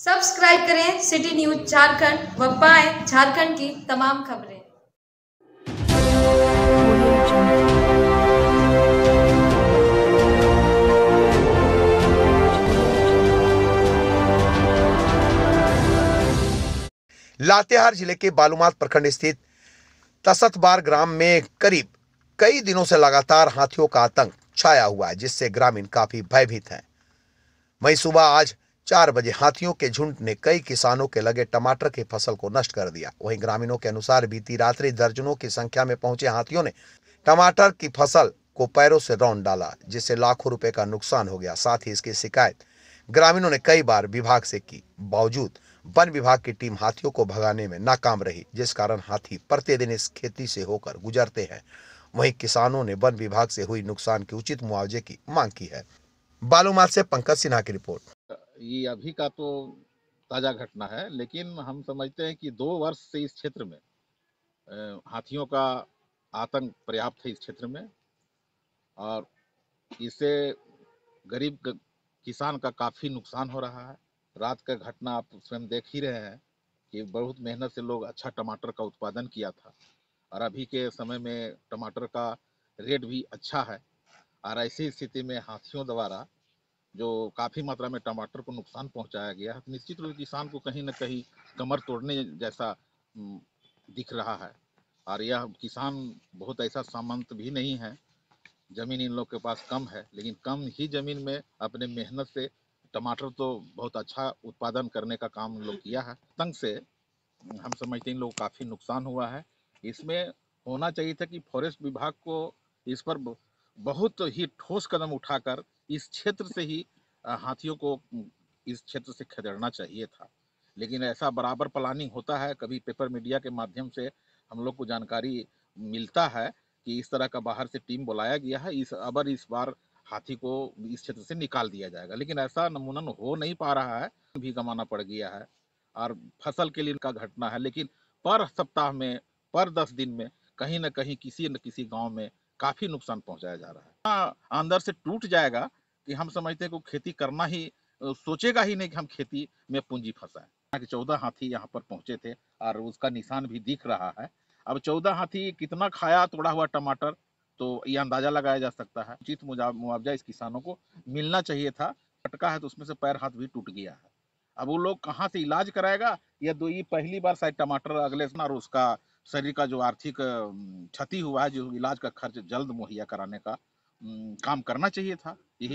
Subscribe करें city news Jharkhand व पाएँ झारखंड की तमाम खबरें। लातेहार ज़िले के बालूमाथ प्रखंड स्थित तसतबार ग्राम में करीब कई दिनों से लगातार हाथियों का आतंक छाया हुआ है, जिससे ग्रामीण काफ़ी भयभीत हैं। वहीं सुबह आज चार बजे हाथियों के झुंड ने कई किसानों के लगे टमाटर की फ़सल को नष्ट कर दिया। वहीं ग्रामीणों के अनुसार बीती रात्रि दर्जनों की संख्या में पहुँचे हाथियों ने टमाटर की फ़सल को पैरों से रौन डाला, जिससे लाखों रुपए का नुकसान हो गया। साथ ही इसकी शिकायत ग्रामीणों ने कई बार विभाग से की। बावजूद वन विभाग की टीम हाथियों को भगाने में नाकाम रही, जिस कारण हाथी प्रतिदिन इस खेती से होकर गुजरते हैं। वहीं किसानों ने वन विभाग से हुई नुकसान की उचित मुआवजे की मांग की है। बालूमाथ से पंकज सिन्हा की रिपोर्ट। ये अभी का तो ताज़ा घटना है, लेकिन हम समझते हैं कि दो वर्ष से इस क्षेत्र में हाथियों का आतंक पर्याप्त है इस क्षेत्र में, और इससे गरीब किसान का काफ़ी नुकसान हो रहा है। रात का घटना आप स्वयं देख ही रहे हैं कि बहुत मेहनत से लोग अच्छा टमाटर का उत्पादन किया था, और अभी के समय में टमाटर का रेट भी अच्छा है, और ऐसी स्थिति में हाथियों द्वारा जो काफ़ी मात्रा में टमाटर को नुकसान पहुँचाया गया है तो निश्चित रूप से किसान को कहीं ना कहीं कमर तोड़ने जैसा दिख रहा है। और यह किसान बहुत ऐसा सामंत भी नहीं है। ज़मीन इन लोग के पास कम है, लेकिन कम ही ज़मीन में अपने मेहनत से टमाटर तो बहुत अच्छा उत्पादन करने का काम लोग किया है। तंग से हम समझते हैं इन लोग काफ़ी नुकसान हुआ है। इसमें होना चाहिए था कि फॉरेस्ट विभाग को इस पर बहुत ही ठोस कदम उठाकर इस क्षेत्र से ही हाथियों को इस क्षेत्र से खदेड़ना चाहिए था। लेकिन ऐसा बराबर प्लानिंग होता है, कभी पेपर मीडिया के माध्यम से हम लोग को जानकारी मिलता है कि इस तरह का बाहर से टीम बुलाया गया है, इस अबर इस बार हाथी को इस क्षेत्र से निकाल दिया जाएगा। लेकिन ऐसा नमूनन हो नहीं पा रहा है, भी गंवाना पड़ गया है और फ़सल के लिए इनका घटना है। लेकिन पर सप्ताह में, पर दस दिन में कहीं ना कहीं किसी न किसी गाँव में काफ़ी नुकसान पहुँचाया जा रहा है। हाँ, अंदर से टूट जाएगा कि हम समझते हैं कि खेती करना ही सोचेगा ही नहीं कि हम खेती में पूंजी फंसाएँ। कि चौदह हाथी यहाँ पर पहुँचे थे और उसका निशान भी दिख रहा है। अब चौदह हाथी कितना खाया तोड़ा हुआ टमाटर तो ये अंदाज़ा लगाया जा सकता है। उचित मुआवजा इस किसानों को मिलना चाहिए था। फटका है तो उसमें से पैर हाथ भी टूट गया है। अब वो लोग कहाँ से इलाज कराएगा? या दो ये पहली बार शायद टमाटर अगले और उसका शरीर का जो आर्थिक क्षति हुआ है, जो इलाज का खर्च जल्द मुहैया कराने का काम करना चाहिए था। यही